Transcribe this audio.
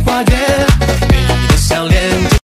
pa'